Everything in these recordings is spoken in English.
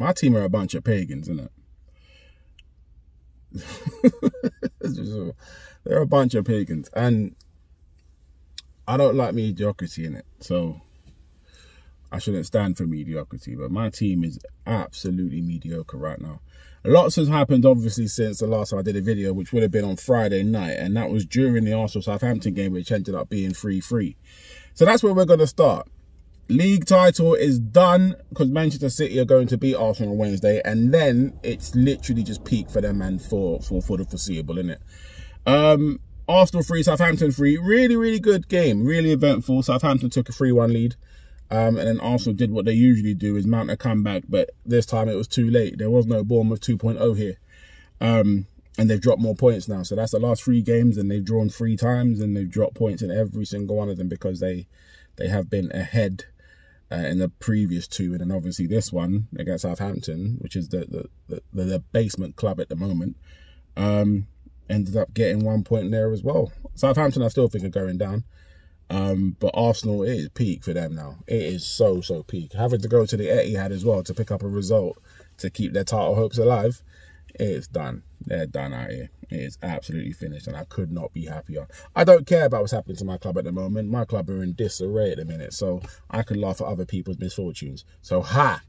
My team are a bunch of pagans, isn't it? They're a bunch of pagans. And I don't like mediocrity in it. So I shouldn't stand for mediocrity. But my team is absolutely mediocre right now. Lots has happened, obviously, since the last time I did a video, which would have been on Friday night. And that was during the Arsenal-Southampton game, which ended up being 3-3. So that's where we're going to start. League title is done because Manchester City are going to beat Arsenal on Wednesday. And then it's literally just peak for them and for, for, for the foreseeable, isn't it? Um, Arsenal 3, Southampton 3. Really, really good game. Really eventful. Southampton took a 3-1 lead. Um, and then Arsenal did what they usually do is mount a comeback, but this time it was too late. There was no Bournemouth 2.0 here. Um, and they've dropped more points now. So that's the last three games and they've drawn three times and they've dropped points in every single one of them because they they have been ahead uh, in the previous two. And then obviously this one against Southampton, which is the the, the, the basement club at the moment, um, ended up getting one point there as well. Southampton I still think are going down. Um, but Arsenal, it is peak for them now. It is so, so peak. Having to go to the Etihad as well to pick up a result to keep their title hopes alive, it's done. They're done out here. It is absolutely finished, and I could not be happier. I don't care about what's happening to my club at the moment. My club are in disarray at the minute, so I can laugh at other people's misfortunes. So, ha!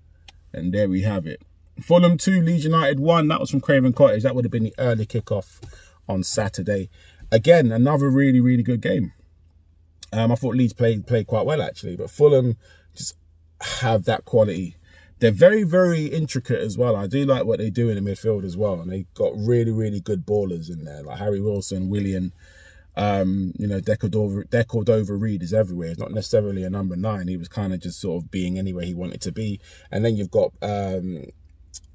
And there we have it. Fulham 2, Leeds United 1. That was from Craven Cottage. That would have been the early kickoff on Saturday. Again, another really, really good game. Um, I thought Leeds played played quite well actually, but Fulham just have that quality. They're very, very intricate as well. I do like what they do in the midfield as well. And they got really, really good ballers in there, like Harry Wilson, Willian, um, you know, Decordova-Reid is everywhere. He's not necessarily a number nine. He was kind of just sort of being anywhere he wanted to be. And then you've got um,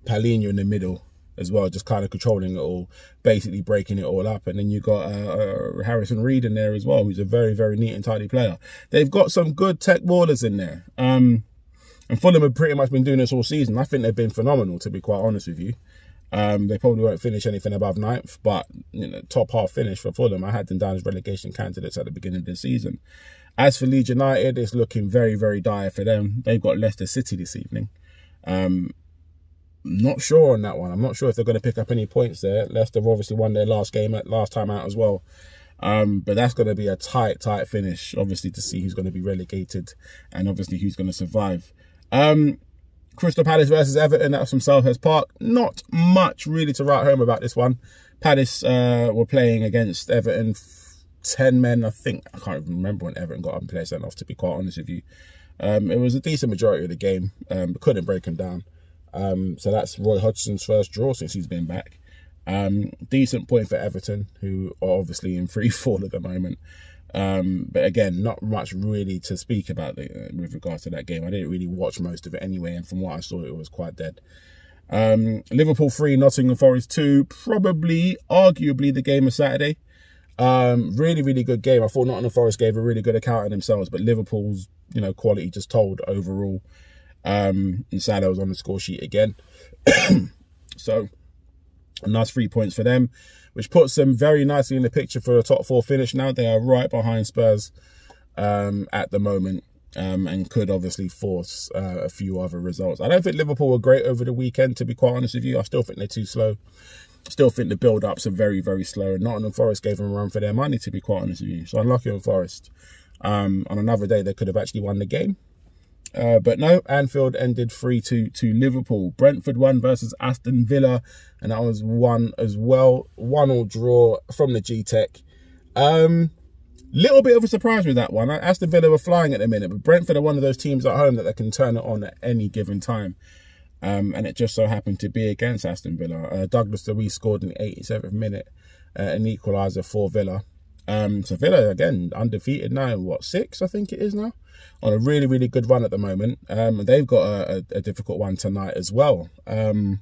Palhinha in the middle as well, just kind of controlling it all, basically breaking it all up. And then you've got uh, uh, Harrison Reed in there as well, who's a very, very neat and tidy player. They've got some good tech ballers in there. Um, and Fulham have pretty much been doing this all season. I think they've been phenomenal, to be quite honest with you. Um, they probably won't finish anything above ninth, but you know, top half finish for Fulham. I had them down as relegation candidates at the beginning of the season. As for Leeds United, it's looking very, very dire for them. They've got Leicester City this evening. Um, not sure on that one. I'm not sure if they're going to pick up any points there. Leicester obviously won their last game at last time out as well. Um, but that's going to be a tight, tight finish, obviously, to see who's going to be relegated and obviously who's going to survive. Um, Crystal Palace versus Everton at some Selhurst Park. Not much really to write home about this one. Palace uh, were playing against Everton 10 men, I think. I can't even remember when Everton got up and played off, to be quite honest with you. Um, it was a decent majority of the game, um, but couldn't break them down. Um, so that's Roy Hodgson's first draw since he's been back. Um, decent point for Everton, who are obviously in free fall at the moment. Um, but again, not much really to speak about the, uh, with regards to that game. I didn't really watch most of it anyway, and from what I saw, it was quite dead. Um, Liverpool 3, Nottingham Forest 2, probably, arguably, the game of Saturday. Um, really, really good game. I thought Nottingham Forest gave a really good account of themselves, but Liverpool's, you know, quality just told overall. Um, and Salah was on the score sheet again. so, nice three points for them, which puts them very nicely in the picture for a top four finish now. They are right behind Spurs um, at the moment. Um, and could obviously force uh, a few other results. I don't think Liverpool were great over the weekend, to be quite honest with you. I still think they're too slow. Still think the build-ups are very, very slow. And Nottingham Forest gave them a run for their money, to be quite honest with you. So unlucky on Forest. Um, on another day, they could have actually won the game. Uh, but no, Anfield ended 3-2 to Liverpool. Brentford won versus Aston Villa, and that was one as well. One all draw from the G-Tech. Um, little bit of a surprise with that one. Aston Villa were flying at the minute, but Brentford are one of those teams at home that they can turn it on at any given time. Um, and it just so happened to be against Aston Villa. Uh, Douglas Luiz scored in the 87th minute, uh, an equaliser for Villa. Um, so Villa, again, undefeated now, what, six, I think it is now? On a really, really good run at the moment. Um, they've got a, a, a, difficult one tonight as well, um,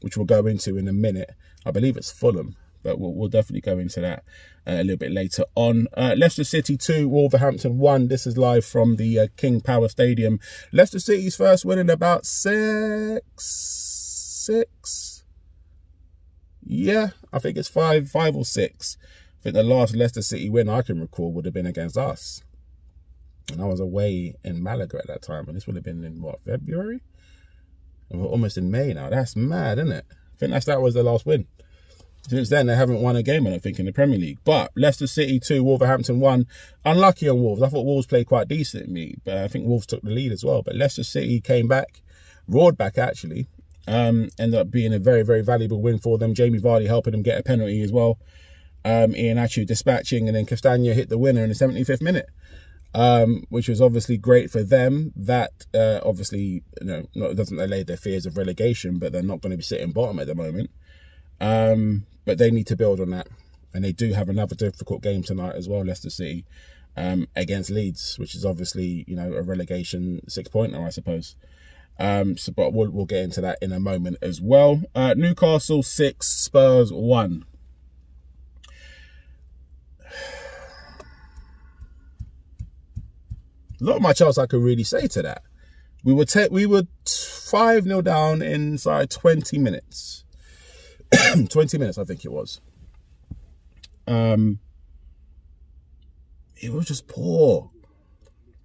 which we'll go into in a minute. I believe it's Fulham, but we'll, we'll definitely go into that uh, a little bit later on. Uh, Leicester City 2, Wolverhampton 1. This is live from the uh, King Power Stadium. Leicester City's first win in about six, six. Yeah, I think it's five, five or six. Think the last Leicester City win I can recall would have been against us. And I was away in Malaga at that time. And this would have been in, what, February? And we're almost in May now. That's mad, isn't it? I think that's that was their last win. Since then, they haven't won a game, I don't think, in the Premier League. But Leicester City 2, Wolverhampton 1. Unlucky on Wolves. I thought Wolves played quite decently, but I think Wolves took the lead as well. But Leicester City came back, roared back actually. Um, ended up being a very, very valuable win for them. Jamie Vardy helping them get a penalty as well. Um, Iheanacho dispatching, and then Castagna hit the winner in the 75th minute. Um, which was obviously great for them. That uh, obviously, you know, not, doesn't allay their fears of relegation, but they're not going to be sitting bottom at the moment. Um, but they need to build on that. And they do have another difficult game tonight as well, Leicester City, um, against Leeds, which is obviously, you know, a relegation six-pointer, I suppose. Um, so, but we'll, we'll get into that in a moment as well. Uh, Newcastle 6, Spurs 1. Not much else I could really say to that. We were we were 5 0 down inside 20 minutes. 20 minutes, I think it was. Um, it was just poor.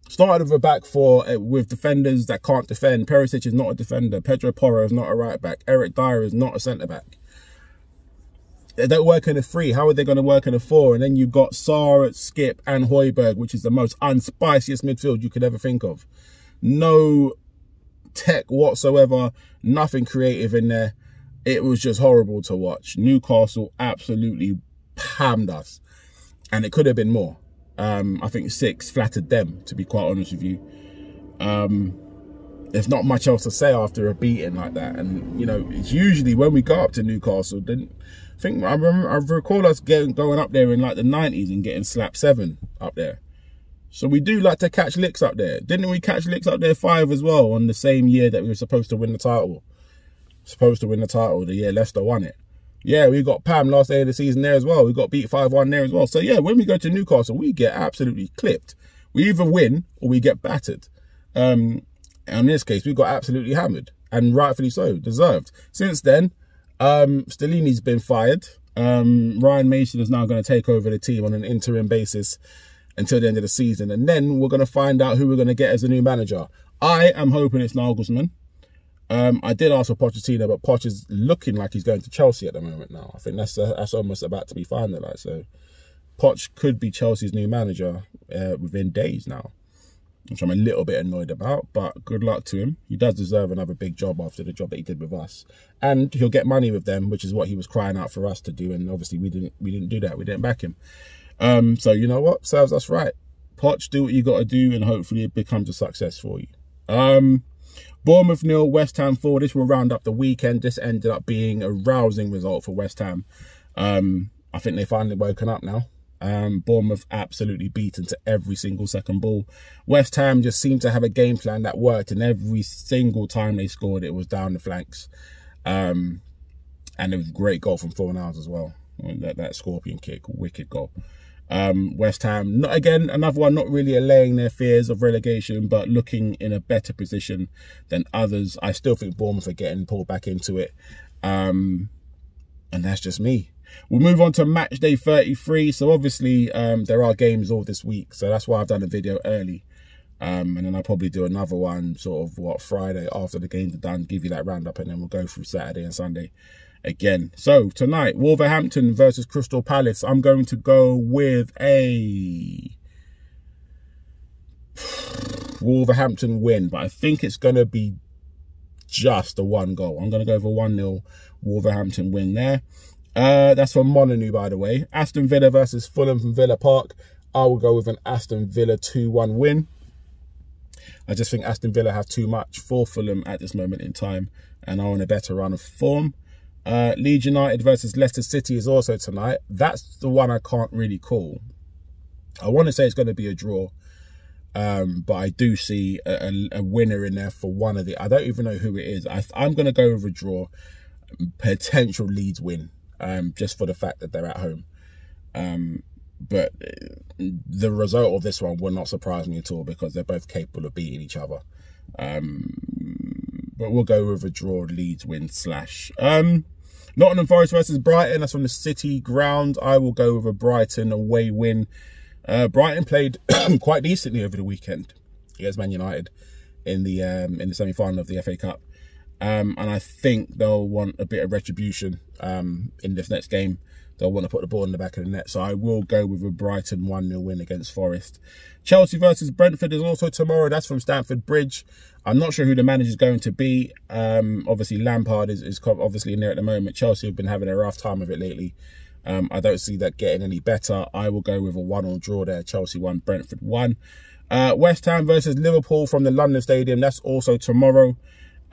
Started with a back four uh, with defenders that can't defend. Perisic is not a defender. Pedro Porro is not a right back. Eric Dier is not a centre back. They don't work in a three. How are they going to work in a four? And then you've got Sarr, Skip, and Højbjerg, which is the most unspiciest midfield you could ever think of. No tech whatsoever. Nothing creative in there it was just horrible to watch. Newcastle absolutely pammed us. And it could have been more. Um, I think six flattered them, to be quite honest with you. Um, there's not much else to say after a beating like that. And, you know, it's usually when we go up to Newcastle, then I think I remember I recall us getting going up there in like the 90s and getting slapped seven up there. So we do like to catch licks up there. Didn't we catch licks up there five as well on the same year that we were supposed to win the title? supposed to win the title the year Leicester won it. Yeah, we got Pam last day of the season there as well. We got beat 5-1 there as well. So yeah, when we go to Newcastle, we get absolutely clipped. We either win or we get battered. Um, in this case, we got absolutely hammered. And rightfully so, deserved. Since then, um, Stellini's been fired. Um, Ryan Mason is now going to take over the team on an interim basis until the end of the season. And then we're going to find out who we're going to get as a new manager. I am hoping it's Nagelsmann. Um, I did ask for Pochettino, but Poch is looking like he's going to Chelsea at the moment now. I think that's uh, that's almost about to be finalised. So Poch could be Chelsea's new manager uh, within days now, which I'm a little bit annoyed about. But good luck to him. He does deserve another big job after the job that he did with us, and he'll get money with them, which is what he was crying out for us to do. And obviously we didn't we didn't do that. We didn't back him. Um, so you know what serves us right. Poch, do what you got to do, and hopefully it becomes a success for you. Um, Bournemouth nil, West Ham 4. This will round up the weekend. This ended up being a rousing result for West Ham. Um, I think they finally woken up now. Um, Bournemouth absolutely beaten to every single second ball. West Ham just seemed to have a game plan that worked, and every single time they scored, it was down the flanks. Um, and it was a great goal from Fornals as well. That, that scorpion kick, wicked goal. Um, West Ham, not, again, another one not really allaying their fears of relegation, but looking in a better position than others. I still think Bournemouth are getting pulled back into it. Um, and that's just me. We'll move on to match day 33. So obviously um, there are games all this week. So that's why I've done a video early. Um, and then I'll probably do another one sort of what Friday after the games are done, give you that roundup and then we'll go through Saturday and Sunday again. So tonight, Wolverhampton versus Crystal Palace. I'm going to go with a Wolverhampton win, but I think it's going to be just a one goal. I'm going to go for 1-0 Wolverhampton win there. Uh, that's from Molyneux, by the way. Aston Villa versus Fulham from Villa Park. I will go with an Aston Villa 2-1 win. I just think Aston Villa have too much for Fulham at this moment in time and are on a better run of form. Uh, Leeds United versus Leicester City is also tonight. That's the one I can't really call. I want to say it's going to be a draw. Um, but I do see a, a, winner in there for one of the. I don't even know who it is. I, am going to go with a draw. Potential Leeds win, um, just for the fact that they're at home. Um, but the result of this one will not surprise me at all because they're both capable of beating each other. Um, but we'll go with a draw, Leeds win slash. Um, Nottingham Forest versus Brighton. That's from the City ground. I will go with a Brighton away win. Uh, Brighton played quite decently over the weekend against Man United in the um, in the semi final of the FA Cup. Um, and I think they'll want a bit of retribution um, in this next game. They'll want to put the ball in the back of the net. So I will go with a Brighton 1 0 win against Forest. Chelsea versus Brentford is also tomorrow. That's from Stamford Bridge. I'm not sure who the manager is going to be. Um, obviously, Lampard is, is obviously in there at the moment. Chelsea have been having a rough time of it lately. Um, I don't see that getting any better. I will go with a one-all draw there. Chelsea 1, Brentford 1. Uh, West Ham versus Liverpool from the London Stadium. That's also tomorrow.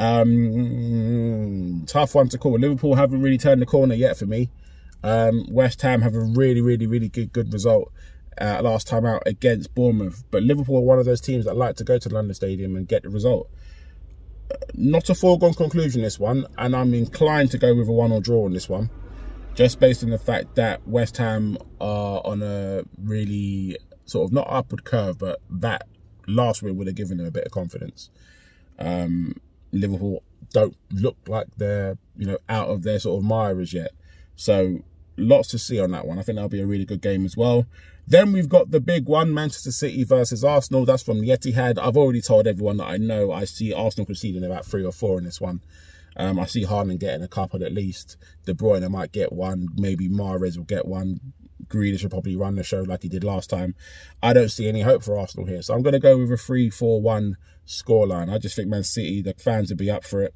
Um, tough one to call. Liverpool haven't really turned the corner yet for me. Um, West Ham have a really, really, really good, good result uh, last time out against Bournemouth. But Liverpool are one of those teams that like to go to London Stadium and get the result. Not a foregone conclusion, this one. And I'm inclined to go with a one or draw on this one. Just based on the fact that West Ham are on a really sort of not upward curve, but that last win would have given them a bit of confidence. Um, Liverpool don't look like they're you know out of their sort of mire yet. So lots to see on that one. I think that'll be a really good game as well. Then we've got the big one, Manchester City versus Arsenal. That's from the Etihad. I've already told everyone that I know I see Arsenal conceding about three or four in this one. Um, I see Haaland getting a couple at least. De Bruyne might get one. Maybe Mahrez will get one. Grealish will probably run the show like he did last time. I don't see any hope for Arsenal here. So I'm going to go with a 3-4-1 scoreline. I just think Man City, the fans will be up for it.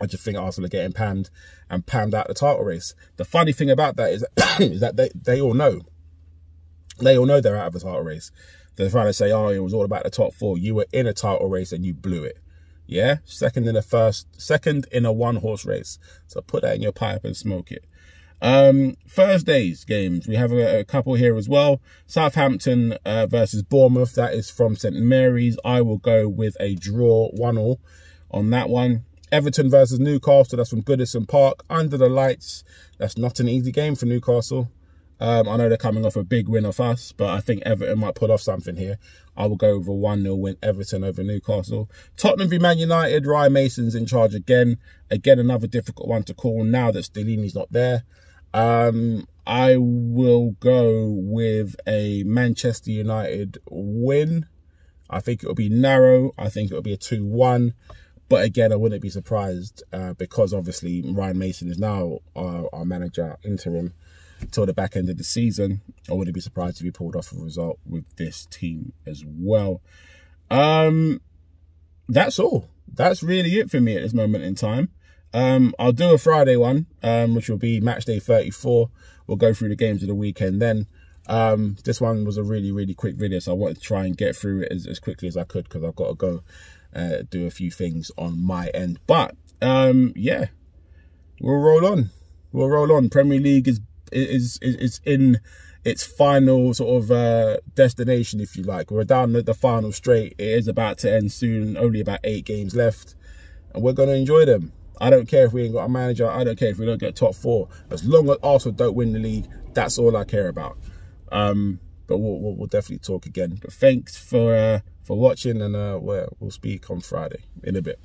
I just think Arsenal are getting panned and panned out the title race. The funny thing about that is, is that they, they all know. They all know they're out of the title race. They're trying to say, oh, it was all about the top four. You were in a title race and you blew it. Yeah? Second in a first, second in a one horse race. So put that in your pipe and smoke it. Um, Thursday's games, we have a, a couple here as well. Southampton uh, versus Bournemouth. That is from St Mary's. I will go with a draw, one all on that one. Everton versus Newcastle. That's from Goodison Park. Under the lights. That's not an easy game for Newcastle. Um, I know they're coming off a big win off us, but I think Everton might pull off something here. I will go with a 1-0 win, Everton over Newcastle. Tottenham v Man United, Ryan Mason's in charge again. Again, another difficult one to call now that Stellini's not there. Um, I will go with a Manchester United win. I think it'll be narrow. I think it'll be a 2-1. But again, I wouldn't be surprised uh, because obviously Ryan Mason is now our, our manager interim till the back end of the season. I wouldn't be surprised if he pulled off a result with this team as well. Um, that's all. That's really it for me at this moment in time. Um, I'll do a Friday one, um, which will be match day 34. We'll go through the games of the weekend then. Um, this one was a really, really quick video, so I wanted to try and get through it as, as quickly as I could because I've got to go uh, do a few things on my end. But, um, yeah, we'll roll on. We'll roll on. Premier League is is is, is in its final sort of uh, destination, if you like. We're down the, the final straight. It is about to end soon. Only about eight games left. And we're going to enjoy them. I don't care if we ain't got a manager. I don't care if we don't get top four. As long as Arsenal don't win the league, that's all I care about. Um, but we'll, we'll, we'll, definitely talk again. But thanks for uh, for watching, and uh, we'll, we'll speak on Friday in a bit.